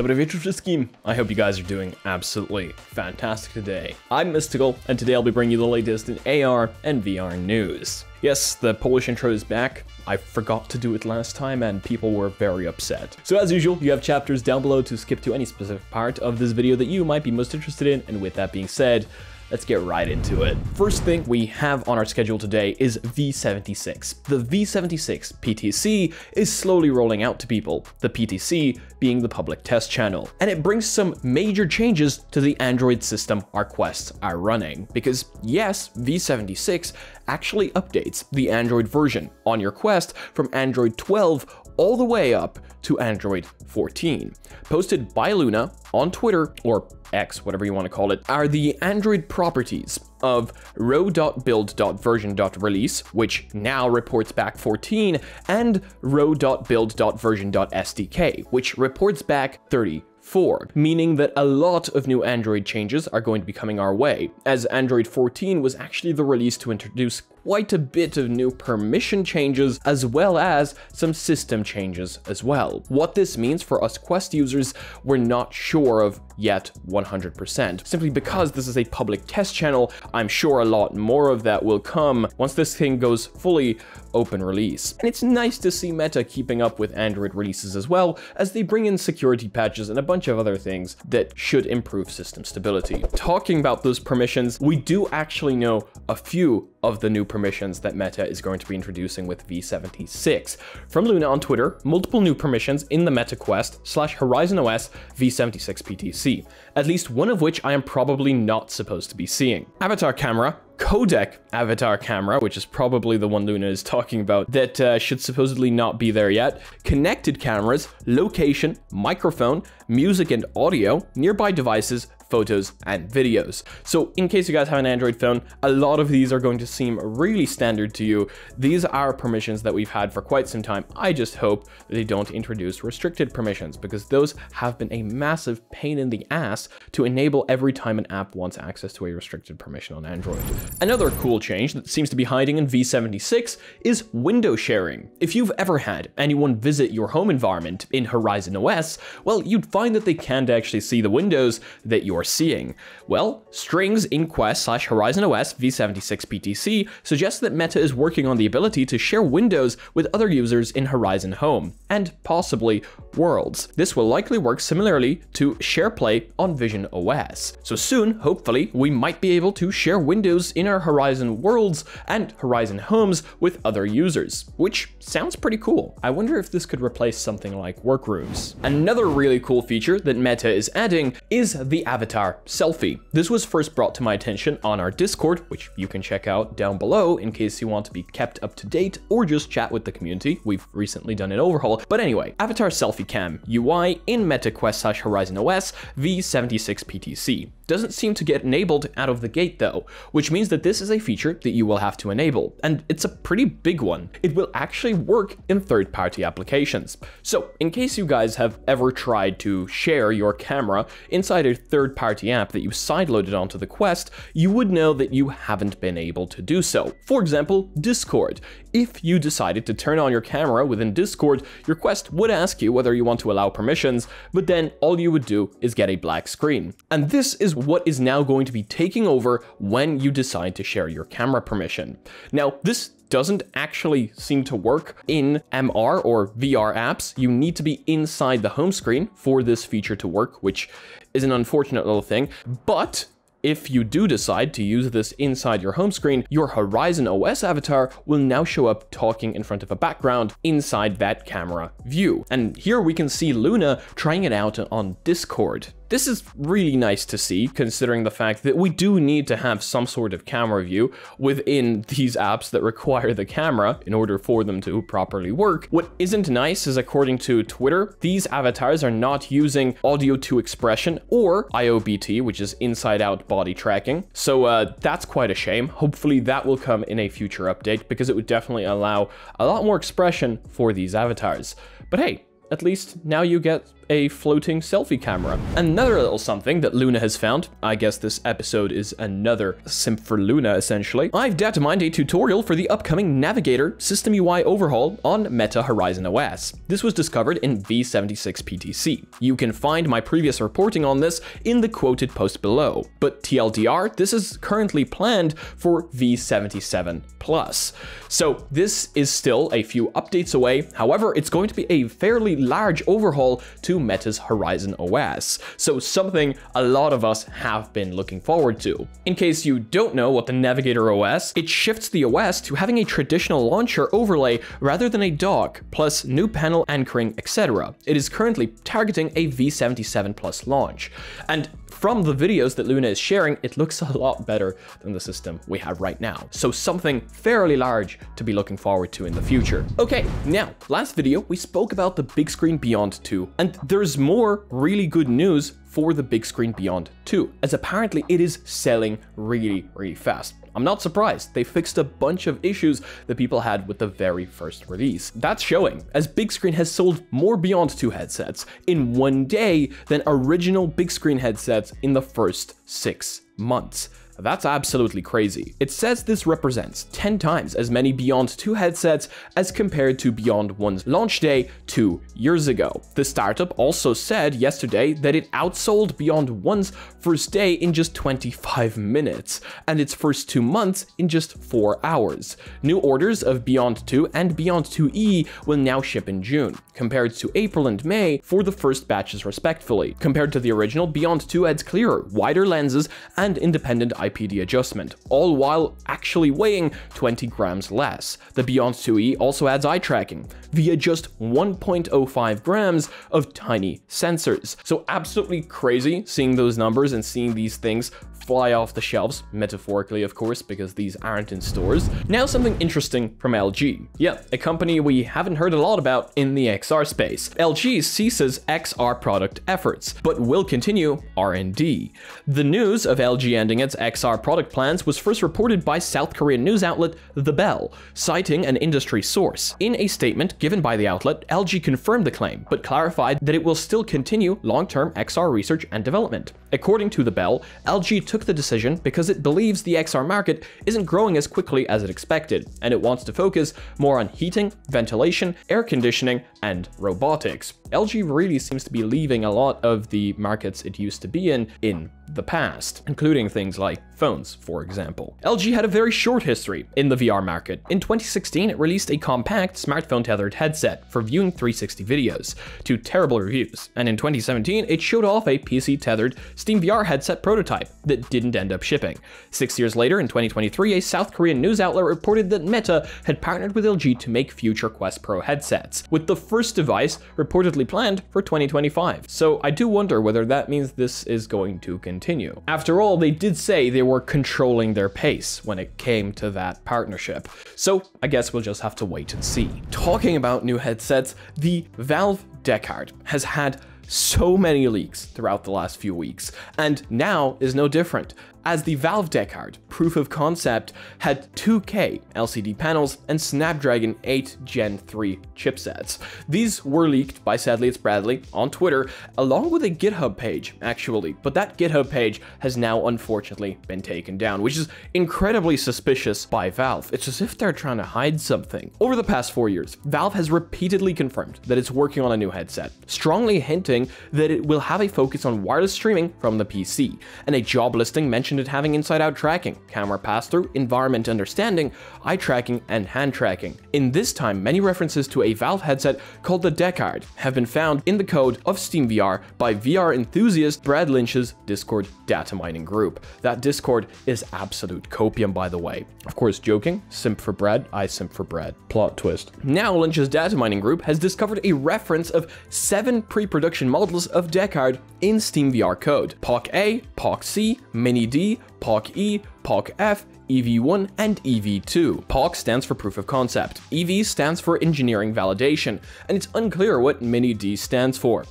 WWH Scheme. I hope you guys are doing absolutely fantastic today. I'm Mysticle, and today I'll be bringing you the latest in AR and VR news. Yes, the Polish intro is back. I forgot to do it last time and people were very upset. So as usual, you have chapters down below to skip to any specific part of this video that you might be most interested in, and with that being said, Let's get right into it. First thing we have on our schedule today is V76. The V76 PTC is slowly rolling out to people, the PTC being the public test channel. And it brings some major changes to the Android system our quests are running. Because yes, V76 actually updates the Android version on your Quest from Android 12 all the way up to Android 14. Posted by Luna on Twitter, or X, whatever you want to call it, are the Android properties of ro.build.version.release, which now reports back 14, and ro.build.version.sdk, which reports back 30 4, meaning that a lot of new Android changes are going to be coming our way, as Android 14 was actually the release to introduce quite a bit of new permission changes as well as some system changes as well. What this means for us Quest users, we're not sure of yet 100%. Simply because this is a public test channel, I'm sure a lot more of that will come once this thing goes fully open release. And it's nice to see Meta keeping up with Android releases as well, as they bring in security patches and a bunch of other things that should improve system stability. Talking about those permissions, we do actually know a few of the new permissions that Meta is going to be introducing with V76. From Luna on Twitter, multiple new permissions in the Meta Quest slash Horizon OS V76 PTC, at least one of which I am probably not supposed to be seeing. Avatar camera, codec avatar camera, which is probably the one Luna is talking about, that uh, should supposedly not be there yet, connected cameras, location, microphone, music and audio, nearby devices, photos, and videos. So in case you guys have an Android phone, a lot of these are going to seem really standard to you. These are permissions that we've had for quite some time. I just hope they don't introduce restricted permissions because those have been a massive pain in the ass to enable every time an app wants access to a restricted permission on Android. Another cool change that seems to be hiding in V76 is window sharing. If you've ever had anyone visit your home environment in Horizon OS, well, you'd find that they can't actually see the windows that you're seeing. Well, strings in Quest slash Horizon OS v76 PTC suggests that Meta is working on the ability to share windows with other users in Horizon Home, and possibly worlds. This will likely work similarly to SharePlay on Vision OS. So soon, hopefully, we might be able to share windows in our Horizon worlds and Horizon homes with other users, which sounds pretty cool. I wonder if this could replace something like workrooms. Another really cool feature that Meta is adding is the avatar selfie. This was first brought to my attention on our Discord, which you can check out down below in case you want to be kept up to date or just chat with the community. We've recently done an overhaul. But anyway, avatar selfie Cam UI in MetaQuest slash Horizon OS v76 PTC. Doesn't seem to get enabled out of the gate though, which means that this is a feature that you will have to enable, and it's a pretty big one. It will actually work in third-party applications. So in case you guys have ever tried to share your camera inside a third-party app that you sideloaded onto the Quest, you would know that you haven't been able to do so. For example, Discord. If you decided to turn on your camera within Discord, your Quest would ask you whether you want to allow permissions, but then all you would do is get a black screen. And this is what is now going to be taking over when you decide to share your camera permission. Now, this doesn't actually seem to work in MR or VR apps. You need to be inside the home screen for this feature to work, which is an unfortunate little thing, but if you do decide to use this inside your home screen, your Horizon OS avatar will now show up talking in front of a background inside that camera view. And here we can see Luna trying it out on Discord. This is really nice to see, considering the fact that we do need to have some sort of camera view within these apps that require the camera in order for them to properly work. What isn't nice is, according to Twitter, these avatars are not using audio to expression or IOBT, which is inside out body tracking. So uh, that's quite a shame. Hopefully that will come in a future update because it would definitely allow a lot more expression for these avatars. But hey, at least now you get a floating selfie camera. Another little something that Luna has found, I guess this episode is another simp for Luna essentially, I've data mined a tutorial for the upcoming Navigator system UI overhaul on Meta Horizon OS. This was discovered in V76 PTC. You can find my previous reporting on this in the quoted post below, but TLDR, this is currently planned for V77 Plus. So this is still a few updates away, however, it's going to be a fairly large overhaul to Meta's Horizon OS, so something a lot of us have been looking forward to. In case you don't know what the Navigator OS, it shifts the OS to having a traditional launcher overlay rather than a dock, plus new panel anchoring, etc. It is currently targeting a V77 Plus launch. And from the videos that Luna is sharing, it looks a lot better than the system we have right now. So something fairly large to be looking forward to in the future. Okay, now, last video, we spoke about the Bigscreen Beyond 2, and there's more really good news for the Bigscreen Beyond 2, as apparently it is selling really, really fast. I'm not surprised, they fixed a bunch of issues that people had with the very first release. That's showing, as Bigscreen has sold more Beyond 2 headsets in one day than original Bigscreen headsets in the first six months. That's absolutely crazy. It says this represents 10 times as many Beyond 2 headsets as compared to Beyond 1's launch day two years ago. The startup also said yesterday that it outsold Beyond 1's first day in just 25 minutes, and its first two months in just 4 hours. New orders of Beyond 2 and Beyond 2E will now ship in June, compared to April and May for the first batches respectively. Compared to the original, Beyond 2 adds clearer, wider lenses and independent IPD adjustment, all while actually weighing 20 grams less. The Beyond 2E also adds eye tracking via just 1.05 grams of tiny sensors. So absolutely crazy seeing those numbers and seeing these things fly off the shelves, metaphorically of course, because these aren't in stores. Now something interesting from LG. Yeah, a company we haven't heard a lot about in the XR space. LG ceases XR product efforts, but will continue R&D. The news of LG ending its XR product plans was first reported by South Korean news outlet The Bell, citing an industry source. In a statement given by the outlet, LG confirmed the claim, but clarified that it will still continue long-term XR research and development. According to The Bell, LG took the decision because it believes the XR market isn't growing as quickly as it expected, and it wants to focus more on heating, ventilation, air conditioning, and robotics. LG really seems to be leaving a lot of the markets it used to be in in the past, including things like phones, for example. LG had a very short history in the VR market. In 2016, it released a compact smartphone tethered headset for viewing 360 videos to terrible reviews, and in 2017, it showed off a PC tethered Steam VR headset prototype that didn't end up shipping. Six years later, in 2023, a South Korean news outlet reported that Meta had partnered with LG to make future Quest Pro headsets, with the first device reportedly planned for 2025. So I do wonder whether that means this is going to continue. After all, they did say they were controlling their pace when it came to that partnership. So I guess we'll just have to wait and see. Talking about new headsets, the Valve Deckard has had so many leaks throughout the last few weeks, and now is no different as the Valve Deckard proof of concept had 2K LCD panels and Snapdragon 8 Gen 3 chipsets. These were leaked by Sadly It's Bradley on Twitter, along with a GitHub page, actually, but that GitHub page has now unfortunately been taken down, which is incredibly suspicious by Valve. It's as if they're trying to hide something. Over the past four years, Valve has repeatedly confirmed that it's working on a new headset, strongly hinting that it will have a focus on wireless streaming from the PC, and a job listing mentioned it having inside-out tracking, camera pass-through, environment understanding, eye tracking, and hand tracking. In this time, many references to a Valve headset called the Deckard have been found in the code of SteamVR by VR enthusiast Brad Lynch's Discord data mining group. That Discord is absolute copium, by the way. Of course, joking, simp for Brad, I simp for Brad. Plot twist. Now, Lynch's data mining group has discovered a reference of seven pre-production models of Deckard in SteamVR code. POC A, POC C, Mini D, POC E, POC F, EV1, and EV2. POC stands for Proof of Concept, EV stands for Engineering Validation, and it's unclear what Mini D stands for.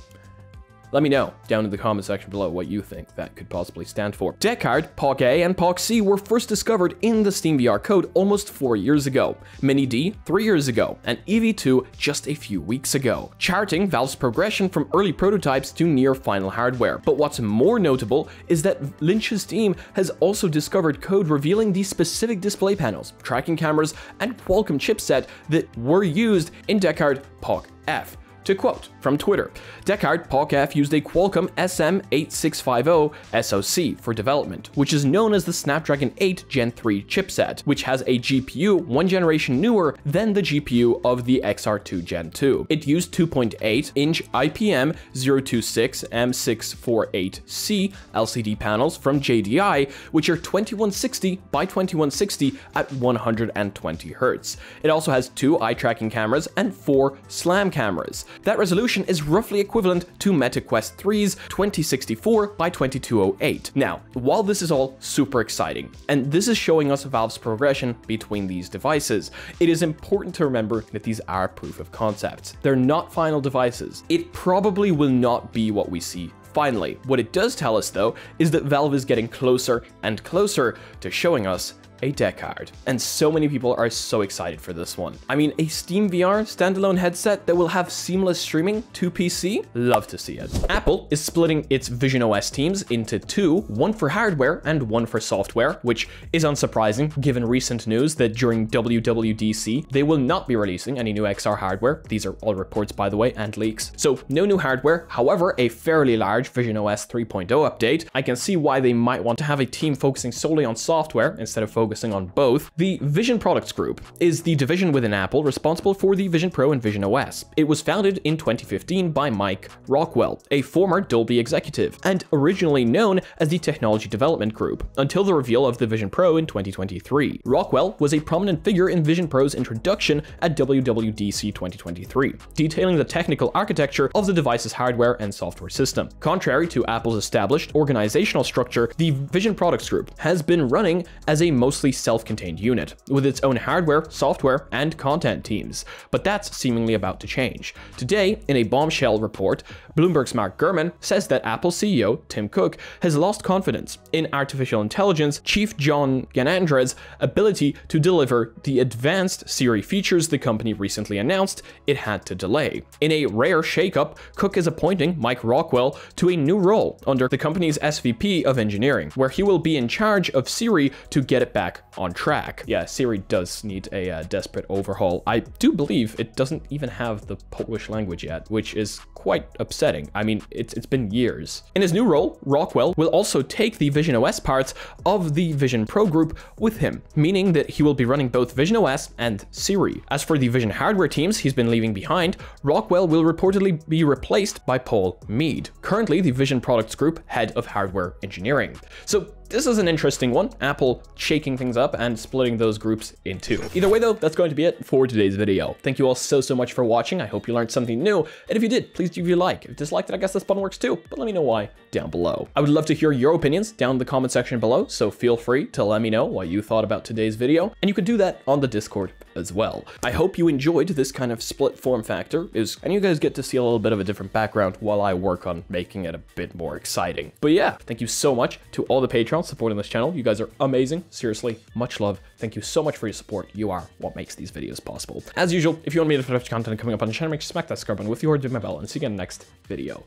Let me know down in the comment section below what you think that could possibly stand for. Deckard, POC-A, and POC-C were first discovered in the SteamVR code almost four years ago, Mini-D three years ago, and EV2 just a few weeks ago, charting Valve's progression from early prototypes to near final hardware. But what's more notable is that Lynch's team has also discovered code revealing the specific display panels, tracking cameras, and Qualcomm chipset that were used in Deckard POC-F. To quote from Twitter, Deckard POC-F used a Qualcomm SM8650 SoC for development, which is known as the Snapdragon 8 Gen 3 chipset, which has a GPU one generation newer than the GPU of the XR2 Gen 2. It used 2.8-inch IPM 026 M648C LCD panels from JDI, which are 2160 by 2160 at 120 Hz. It also has two eye tracking cameras and four SLAM cameras. That resolution is roughly equivalent to MetaQuest 3's 2064 by 2208. Now, while this is all super exciting, and this is showing us Valve's progression between these devices, it is important to remember that these are proof of concepts. They're not final devices. It probably will not be what we see Finally, what it does tell us though is that Valve is getting closer and closer to showing us a Deckard. And so many people are so excited for this one. I mean, a Steam VR standalone headset that will have seamless streaming to PC? Love to see it. Apple is splitting its Vision OS teams into two, one for hardware and one for software, which is unsurprising given recent news that during WWDC, they will not be releasing any new XR hardware. These are all reports, by the way, and leaks. So no new hardware, however, a fairly large Vision OS 3.0 update. I can see why they might want to have a team focusing solely on software instead of focusing focusing on both. The Vision Products Group is the division within Apple responsible for the Vision Pro and Vision OS. It was founded in 2015 by Mike Rockwell, a former Dolby executive, and originally known as the Technology Development Group, until the reveal of the Vision Pro in 2023. Rockwell was a prominent figure in Vision Pro's introduction at WWDC 2023, detailing the technical architecture of the device's hardware and software system. Contrary to Apple's established organizational structure, the Vision Products Group has been running as a mostly mostly self-contained unit, with its own hardware, software, and content teams, but that's seemingly about to change. Today, in a bombshell report, Bloomberg's Mark Gurman says that Apple CEO Tim Cook has lost confidence in artificial intelligence chief John Giannandrea's ability to deliver the advanced Siri features the company recently announced it had to delay. In a rare shakeup, Cook is appointing Mike Rockwell to a new role under the company's SVP of engineering, where he will be in charge of Siri to get it back back on track. Yeah, Siri does need a uh, desperate overhaul. I do believe it doesn't even have the Polish language yet, which is quite upsetting. I mean, it's, it's been years. In his new role, Rockwell will also take the Vision OS parts of the Vision Pro group with him, meaning that he will be running both Vision OS and Siri. As for the Vision hardware teams he's been leaving behind, Rockwell will reportedly be replaced by Paul Meade, currently the Vision Products Group head of hardware engineering. So this is an interesting one, Apple shaking things up and splitting those groups in two. Either way though, that's going to be it for today's video. Thank you all so, so much for watching. I hope you learned something new. And if you did, please give you a like. If you disliked it, I guess this button works too, but let me know why down below. I would love to hear your opinions down in the comment section below, so feel free to let me know what you thought about today's video, and you can do that on the Discord as well. I hope you enjoyed this kind of split form factor, is, and you guys get to see a little bit of a different background while I work on making it a bit more exciting. But yeah, thank you so much to all the patrons supporting this channel. You guys are amazing. Seriously, much love. Thank you so much for your support. You are what makes these videos possible. As usual, if you want me to put content coming up on the channel, make sure to smack that subscribe button with your do my bell and see you again next video.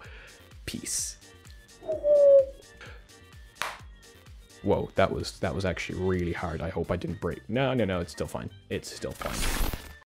Peace. Whoa, that was that was actually really hard. I hope I didn't break. No, no, no, it's still fine. It's still fine.